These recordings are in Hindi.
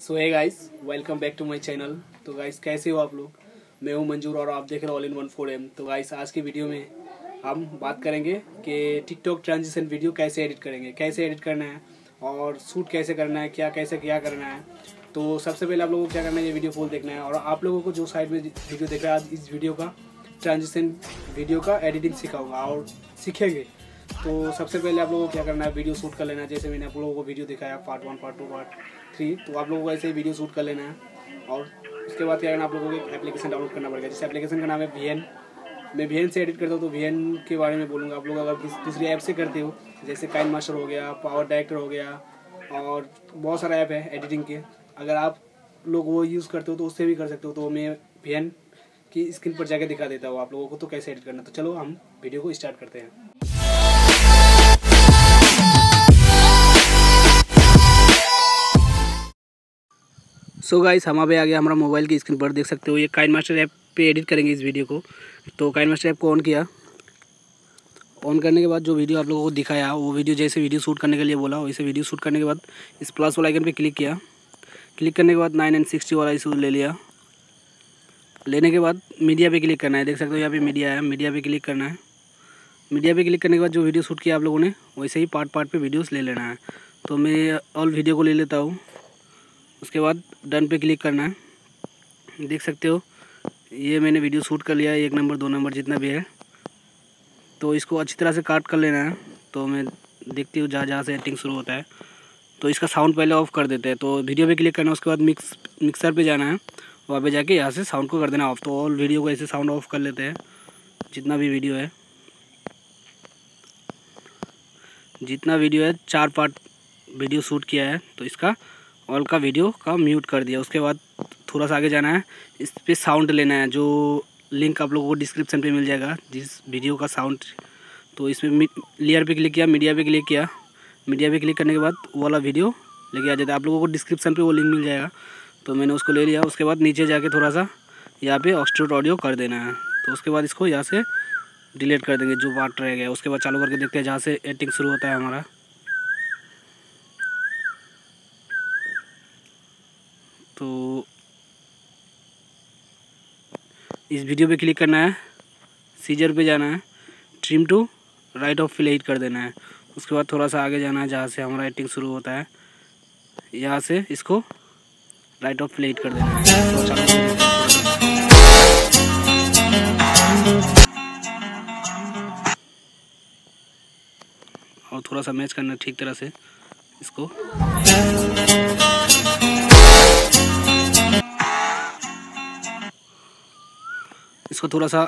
सो है guys welcome back to my channel तो गाइस कैसे हो आप लोग? मैं हूँ मंजूर और आप देख रहे हो all in one four M तो गाइस आज की वीडियो में हम बात करेंगे कि टिकटॉक ट्रांजिशन वीडियो कैसे एडिट करेंगे, कैसे एडिट करना है और शूट कैसे करना है, क्या कैसे क्या करना है। तो सबसे पहले आप लोगों को क्या करना है, ये वीडियो फुल देखना है और आप लोगों को जो साइड में वीडियो देख रहा है, आज इस वीडियो का ट्रांजिशन वीडियो का एडिटिंग सिखाऊँगा और सीखेंगे। तो सबसे पहले आप लोगों को क्या करना है वीडियो शूट कर लेना है। जैसे मैंने आप लोगों को वीडियो दिखाया part one part two part three तो आप लोगों को ऐसे ही वीडियो शूट कर लेना है। और उसके बाद क्या करना आप लोगों को एप्लीकेशन डाउनलोड करना पड़ेगा, जैसे एप्लीकेशन का नाम है वी मैं वी से एडिट करता हूँ तो वी के बारे में बोलूँगा। आप लोग अगर किसी, दूसरी ऐप से करते हो, जैसे काइन मास्टर हो गया पावर डायरेक्टर हो गया, और बहुत सारा ऐप है एडिटिंग के। अगर आप लोग वो यूज़ करते हो तो उससे भी कर सकते हो। तो मैं VN की स्क्रीन पर जाकर दिखा देता हूँ आप लोगों को तो कैसे एडिट करना तो चलो, हम वीडियो को स्टार्ट करते हैं। सो गाइस हम अभी आ गया हमारा मोबाइल की स्क्रीन पर। देख सकते हो, ये काइन मास्टर ऐप पे एडिट करेंगे इस वीडियो को। तो काइन मास्टर ऐप को ऑन किया। ऑन करने के बाद जो वीडियो आप लोगों को दिखाया, वो वीडियो जैसे वीडियो शूट करने के लिए बोला, वैसे वीडियो शूट करने के बाद इस प्लस वाला आइकन पे क्लिक किया। क्लिक करने के बाद नाइन एंड सिक्सटी वाला इशू ले लिया। लेने के बाद मीडिया पे क्लिक करना है। देख सकते हो, यहाँ पे मीडिया है। मीडिया पे क्लिक करना है। मीडिया पे क्लिक करने के बाद जो वीडियो शूट किया आप लोगों ने, वैसे ही पार्ट पार्ट पे वीडियोस ले लेना है। तो मैं ऑल वीडियो को ले लेता हूँ। उसके बाद डन पे क्लिक करना है। देख सकते हो, ये मैंने वीडियो शूट कर लिया है, एक नंबर दो नंबर जितना भी है। तो इसको अच्छी तरह से काट कर लेना है। तो मैं देखती हूँ जहाँ जहाँ से एडिटिंग शुरू होता है। तो इसका साउंड पहले ऑफ़ कर देते हैं। तो वीडियो पे क्लिक करना है, उसके बाद मिक्स मिक्सर पे जाना है। वहाँ पे जाके यहाँ से साउंड को कर देना ऑफ़ तो ऑल वीडियो को ऐसे साउंड ऑफ़ कर लेते हैं, जितना भी वीडियो है। जितना वीडियो है, चार पार्ट वीडियो शूट किया है। तो इसका ऑल का वीडियो का म्यूट कर दिया। उसके बाद थोड़ा सा आगे जाना है। इस पर साउंड लेना है, जो लिंक आप लोगों को डिस्क्रिप्शन पे मिल जाएगा, जिस वीडियो का साउंड। तो इसमें लेयर पे क्लिक किया मीडिया पे क्लिक किया। मीडिया पे क्लिक करने के बाद वो वाला वीडियो लेके आ जाता है। आप लोगों को डिस्क्रिप्शन पे वो लिंक मिल जाएगा। तो मैंने उसको ले लिया। उसके बाद नीचे जाके थोड़ा सा यहाँ पे ऑक्सट्रोट ऑडियो कर देना है। तो उसके बाद इसको यहाँ से डिलीट कर देंगे, जो पार्ट रह गया। उसके बाद चालू करके देखते हैं, जहाँ से एडिटिंग शुरू होता है हमारा। तो इस वीडियो पे क्लिक करना है, सीजर पे जाना है trim to right of fill कर देना है। उसके बाद थोड़ा सा आगे जाना है, जहाँ से हमारा एडिटिंग शुरू होता है। यहाँ से इसको राइट ऑफ़ फिल कर देना है। और थोड़ा सा मैच करना ठीक तरह से, इसको। इसको थोड़ा सा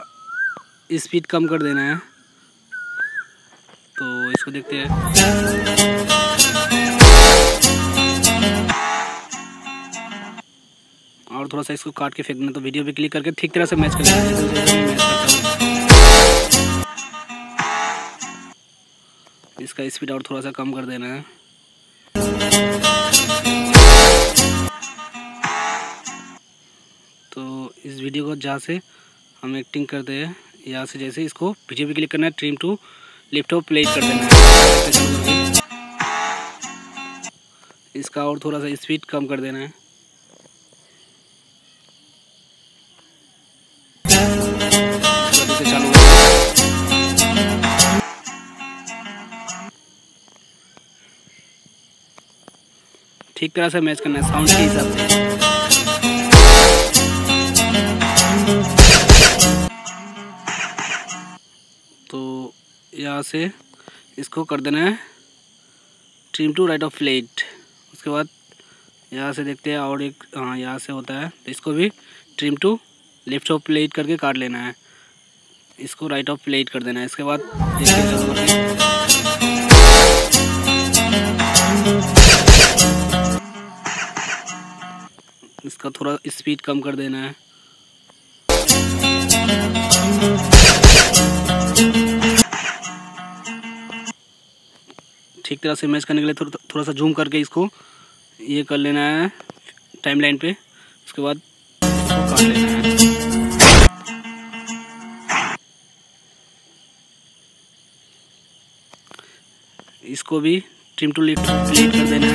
स्पीड कम कर देना है। तो इसको देखते हैं। और थोड़ा सा इसको काट के फेंकना तो वीडियो भी क्लिक करके ठीक तरह से मैच कर लेना इसका स्पीड और थोड़ा सा कम कर देना है। तो इस वीडियो को जहाँ से हम एक्टिंग करते हैं। यहाँ से जैसे इसको पीछे भी क्लिक करना है trim to left of play कर देना है। इसका और थोड़ा सा स्पीड कम कर देना है। ठीक तरह से मैच करना है साउंड के हिसाब से। यहाँ से इसको कर देना है trim to right of playhead उसके बाद यहाँ से देखते हैं और एक हाँ यहाँ से होता है। तो इसको भी trim to left of playhead करके काट लेना है। इसको राइट ऑफ़ प्लेट कर देना है। इसके बाद इसका थोड़ा स्पीड कम कर देना है। ठीक तरह से मैच करने के लिए थोड़ा थोड़ा सा जूम करके इसको ये कर लेना है टाइम लाइन पे। उसके बाद इसको भी ट्रिम टू लिफ्ट प्लेट कर देना है।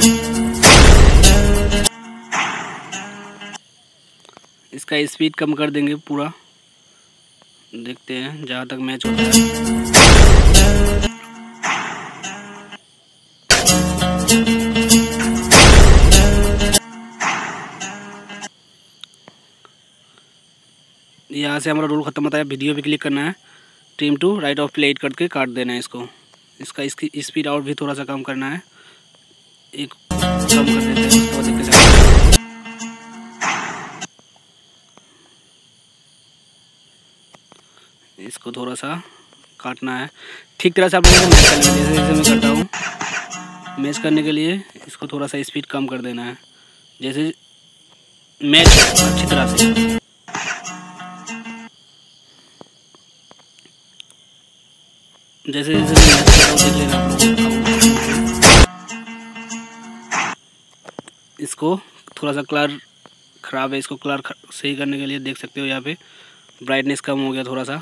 इसका स्पीड कम कर देंगे पूरा। देखते हैं, जहाँ तक मैच होता है। यहाँ से हमारा रोल ख़त्म होता है। वीडियो भी क्लिक करना है। Trim to right of playhead करके काट देना है इसको। इसका इसकी स्पीड आउट भी थोड़ा सा कम करना है। एक कम कर देते हैं। इसको थोड़ा सा काटना है। ठीक तरह से आप लोगों को मैच कर लेना जैसे जैसे मैं करता हूँ। मैच करने के लिए इसको थोड़ा सा स्पीड कम कर देना है। जैसे मैच अच्छी तरह से। जैसे जैसे इसको थोड़ा सा कलर ख़राब है, इसको कलर सही करने के लिए देख सकते हो यहाँ पे। ब्राइटनेस कम हो गया थोड़ा सा।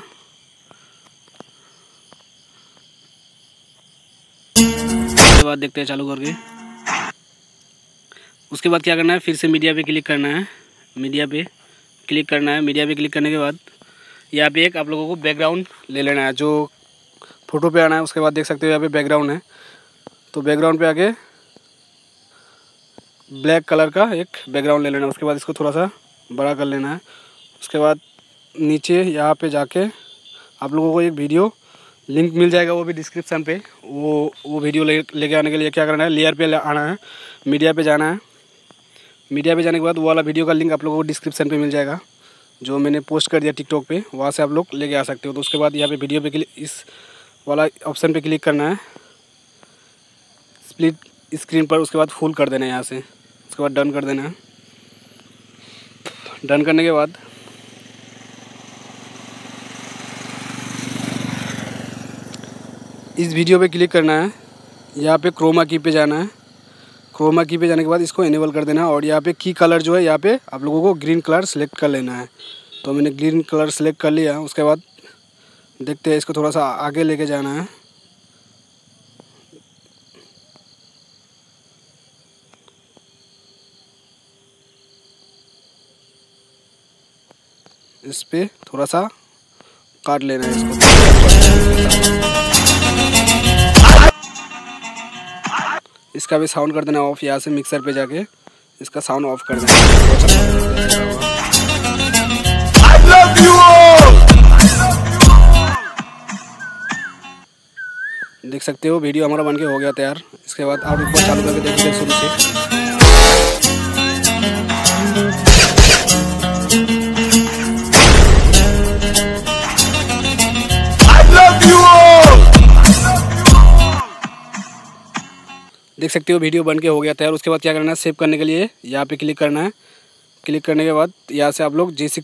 उसके बाद देखते हैं चालू करके। उसके बाद क्या करना है? फिर से मीडिया पे क्लिक करना है। मीडिया पे क्लिक करना है। मीडिया पे क्लिक करने के बाद यहाँ पे एक आप लोगों को बैकग्राउंड ले लेना है, जो फ़ोटो पे आना है, उसके बाद देख सकते हो यहाँ पे बैकग्राउंड है। तो बैकग्राउंड पे आके ब्लैक कलर का एक बैकग्राउंड ले लेना है, उसके बाद इसको थोड़ा सा बड़ा कर लेना है। उसके बाद नीचे यहाँ पे जाके आप लोगों को एक वीडियो लिंक मिल जाएगा वो भी डिस्क्रिप्शन पे। वो वो वीडियो ले, लेके आने के लिए क्या करना है लेयर पे आना है मीडिया पे जाना है। मीडिया पे जाने के बाद वो वाला वीडियो का लिंक आप लोगों को डिस्क्रिप्शन पे मिल जाएगा, जो मैंने पोस्ट कर दिया टिकटॉक पे, वहाँ से आप लोग लेके आ सकते हो। तो उसके बाद यहाँ पे वीडियो पे क्लिक इस वाला ऑप्शन पे क्लिक करना है। स्प्लिट स्क्रीन पर उसके बाद फुल कर देना है यहाँ से। उसके बाद डन कर देना है। डन करने के बाद इस वीडियो पे क्लिक करना है। यहाँ पे क्रोमा की पे जाना है। क्रोमा की पे जाने के बाद इसको इनेबल कर देना है और यहाँ पे की कलर जो है, यहाँ पे आप लोगों को ग्रीन कलर सेलेक्ट कर लेना है। तो मैंने ग्रीन कलर सेलेक्ट कर लिया, उसके बाद देखते हैं, इसको थोड़ा सा आगे लेके जाना है। इस पर थोड़ा सा काट लेना है इसको। इसका भी साउंड कर देना ऑफ़ यहाँ से मिक्सर पे जाके। इसका साउंड ऑफ़ कर देना। देख सकते हो वीडियो हमारा बन के हो गया तैयार। इसके बाद आप एक बार चालू करके देखते हैं शुरू से। देख सकते हो वीडियो बन के हो गया तैयार। उसके बाद क्या करना है सेव करने के लिए यहाँ पे क्लिक करना है। क्लिक करने के बाद यहाँ से आप लोग जी सी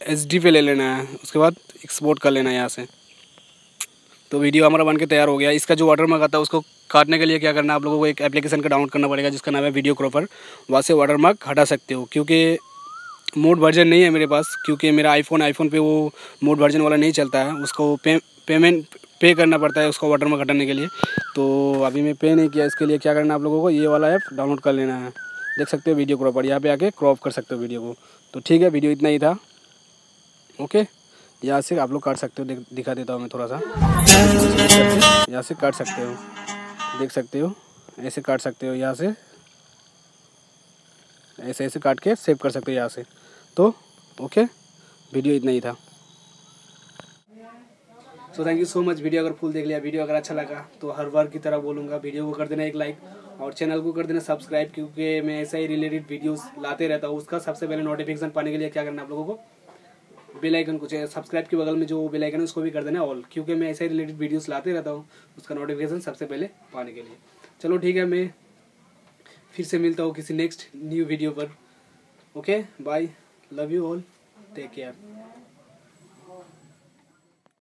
एच डी पे ले लेना है। उसके बाद एक्सपोर्ट कर लेना है यहाँ से। तो वीडियो हमारा बन के तैयार हो गया। इसका जो वाटर मार्क आता है, उसको काटने के लिए क्या करना है, आप लोगों को एक एप्लीकेशन का डाउनलोड करना पड़ेगा, जिसका नाम है वीडियो क्रॉपर वहाँ से वाटर मार्क हटा सकते हो, क्योंकि मोड वर्जन नहीं है मेरे पास, क्योंकि मेरा आईफोन आईफोन पे वो मोड वर्जन वाला नहीं चलता है। उसको पे पेमेंट पे करना पड़ता है उसको वाटर मार्क हटाने के लिए। तो अभी मैं पे नहीं किया, इसके लिए क्या करना आप लोगों को, ये वाला ऐप डाउनलोड कर लेना है। देख सकते हो वीडियो क्रॉपर यहाँ पे आके क्रॉप कर सकते हो वीडियो को। तो ठीक है वीडियो इतना ही था। ओके यहाँ से आप लोग काट सकते हो, दिखा देता हूँ मैं थोड़ा सा। यहाँ से काट सकते हो। देख सकते हो, ऐसे काट सकते हो यहाँ से ऐसे ऐसे काट के सेव कर सकते हो यहाँ से तो ओके वीडियो इतना ही था। So thank you so much video अगर फुल देख लिया वीडियो अगर अच्छा लगा तो हर बार की तरह बोलूँगा वीडियो को कर देना एक लाइक और चैनल को कर देना सब्सक्राइब क्योंकि मैं ऐसा ही रिलेटेड वीडियोस लाते रहता हूँ, उसका सबसे पहले नोटिफिकेशन पाने के लिए क्या करना आप लोगों को? बेल आइकन को सब्सक्राइब के बगल में जो बेल आइकन है, उसको भी कर देना ऑल क्योंकि मैं ऐसे रिलेटेड वीडियोस लाते रहता हूँ, उसका नोटिफिकेशन सबसे पहले पाने के लिए। चलो ठीक है, मैं फिर से मिलता हूँ किसी नेक्स्ट न्यू वीडियो पर। Okay bye love you all take care